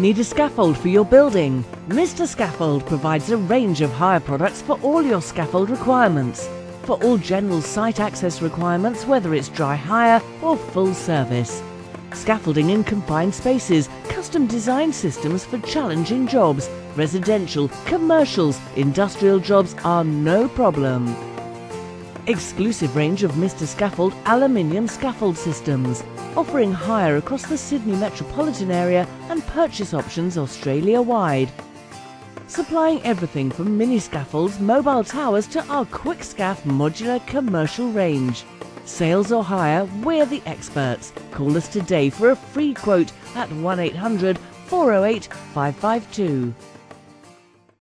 Need a scaffold for your building? Mr. Scaffold provides a range of hire products for all your scaffold requirements. For all general site access requirements, whether it's dry hire or full service. Scaffolding in confined spaces, custom design systems for challenging jobs, residential, commercials, industrial jobs are no problem. Exclusive range of Mr. Scaffold aluminium scaffold systems, offering hire across the Sydney metropolitan area and purchase options Australia wide. Supplying everything from mini scaffolds, mobile towers to our quick scaff modular commercial range. Sales or hire, we're the experts. Call us today for a free quote at 1800 408 552.